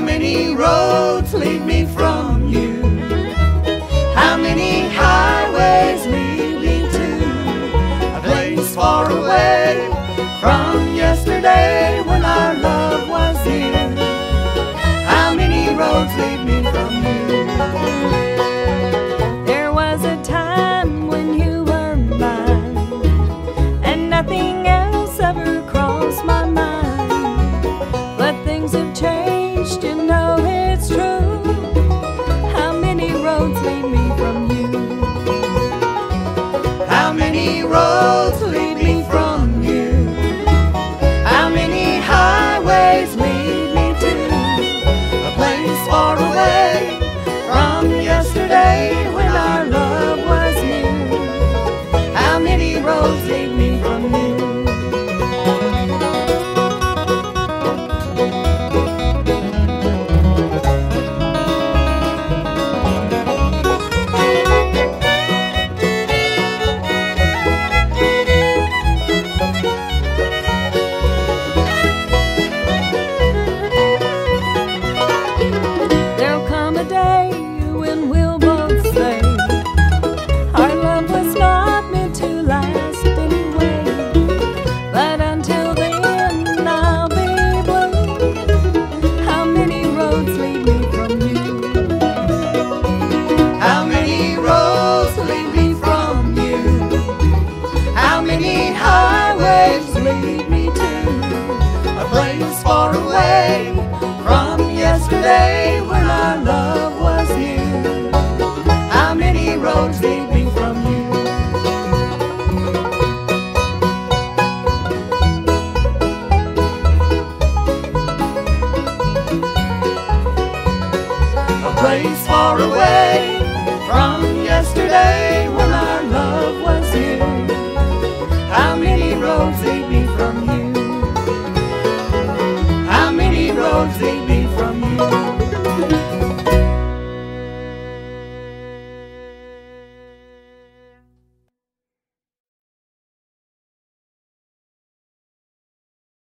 How many roads lead me from you? How many highways lead me to a place far away from yesterday when our love was here? How many roads lead me from you? There was a time when you were mine, and nothing else ever crossed my mind. How many roads lead me from you? How many highways lead me to a place far away from yesterday when our love was new? How many roads lead me from you? Yesterday when our love was here. How many roads lead me from you? A place far away from yesterday when our love was here. How many roads lead me from you? How many roads lead